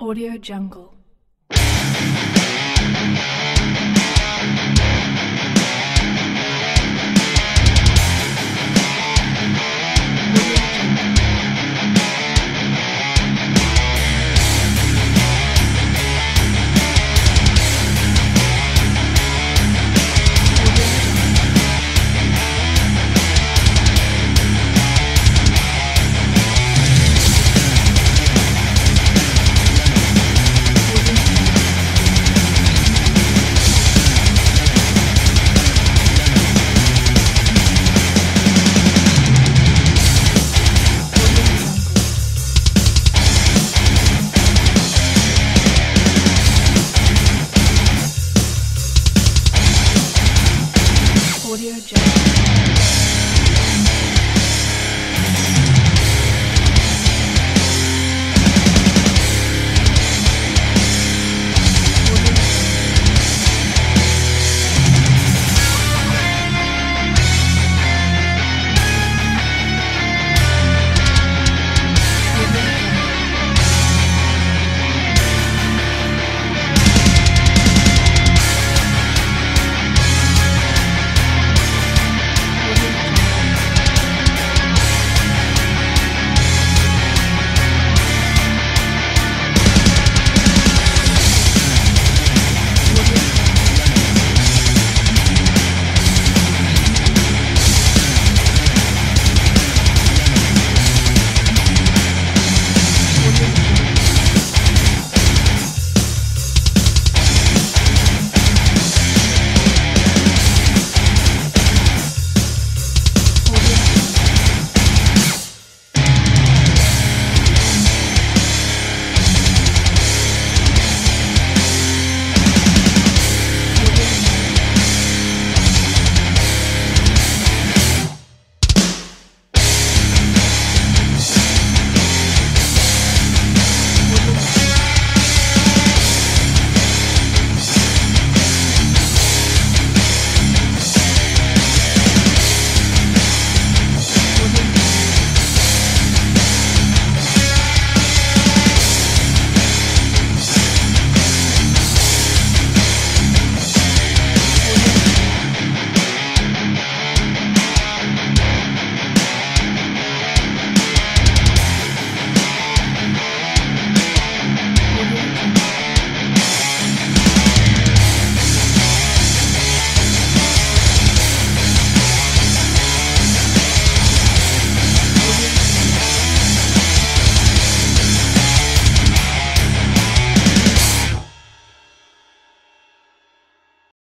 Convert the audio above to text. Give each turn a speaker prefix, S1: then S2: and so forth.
S1: Audio Jungle your job.